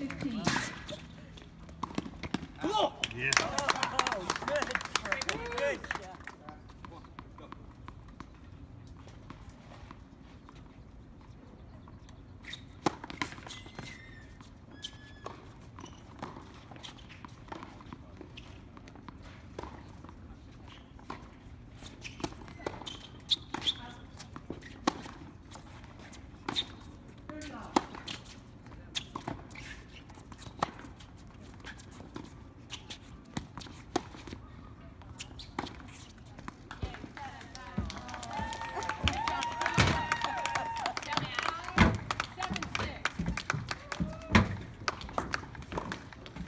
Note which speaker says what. Speaker 1: 15. on! Yeah. Oh, good. Good.